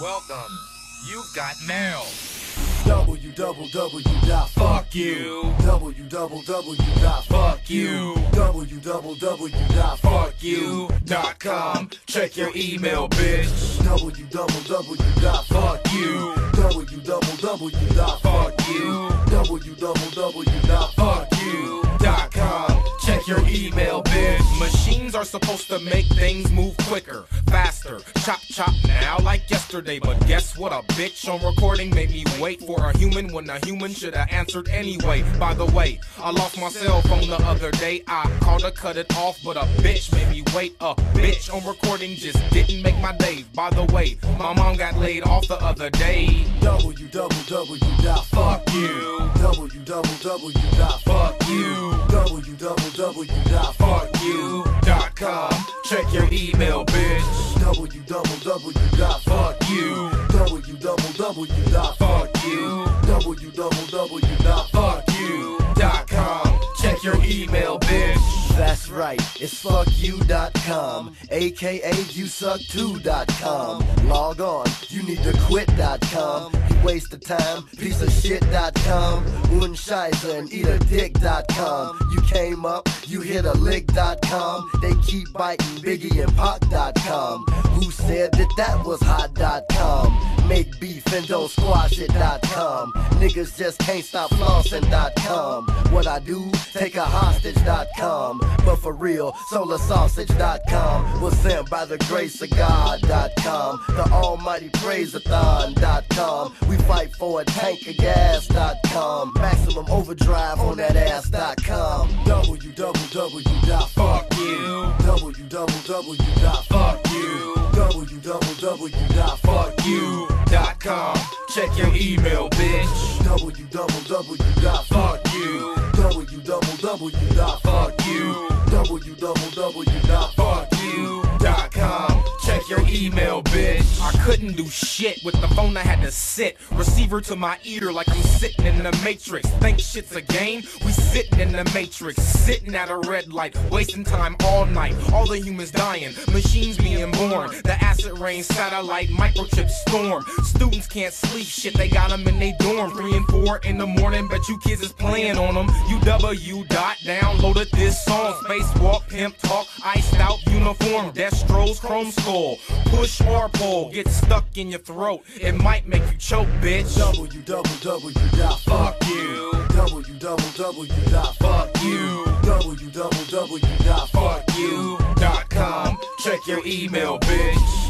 Welcome. You've got mail. www dot Fuck you. www dot Fuck you. www dot Fuck you. Dot com. Check your email, bitch. www dot Fuck you. www dot Fuck you. www dot Fuck you. Dot com. Check your email, bitch. Machines are supposed to make things move quicker, faster. Chop chop now like yesterday. But guess what? A bitch on recording made me wait for a human when a human should have answered anyway. By the way, I lost my cell phone the other day. I called to cut it off, but a bitch made me wait. A bitch on recording just didn't make my day. By the way, my mom got laid off the other day. www dot Fuck you. www dot Fuck you. www dot Fuck you. Dot com. Check your email, bitch. Www dot Fuck you. www dot Fuck you. www dot Fuck you. Dot com. Check your email, bitch. That's right, it's fuckyou.com, aka yousuck2.com. Log on, you need to quit.com. You waste of time, piece of shit.com. Unscheiße and eat a dick.com. You came up, you hit a lick.com. They keep biting Biggie and Pac.com. Who said that that was hot.com? Make beef and don't squash it.com. Niggas just can't stop flossing.com. What I do, take a hostage.com. But for real, solarsausage.com was sent by the grace of God.com. The almighty praiseathon.com. We fight for a tank of gas.com. Maximum overdrive on that ass.com. www. Fuck you. www. You. www. Fuck you. Dot www.fuckyou.com. Check your email, bitch. I couldn't do shit with the phone. I had to sit. Receiver to my ear like I'm sitting in the matrix. Think shit's a game? We sitting in the matrix, sitting at a red light, wasting time all night. All the humans dying, machines being born. The acid rain, satellite, microchip storm. Students can't sleep, shit. They got them in they dorm. Three and four in the morning, bet you kids is playing on them. UW dot downloaded this song. Spacewalk, pimp talk, iced out uniform. Destro's chrome skull. Push or pull, get stuck in your throat. It might make you choke, bitch. www. Fuck you. www. Fuck you. www. Fuck you. Dot com. Check your email, bitch. www. Fuck you. www. Fuck you. www. Fuck you.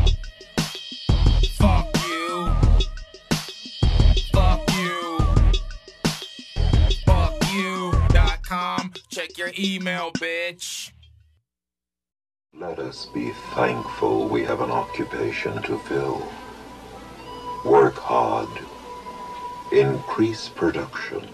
your email, bitch. Let us be thankful we have an occupation to fill. Work hard. Increase production.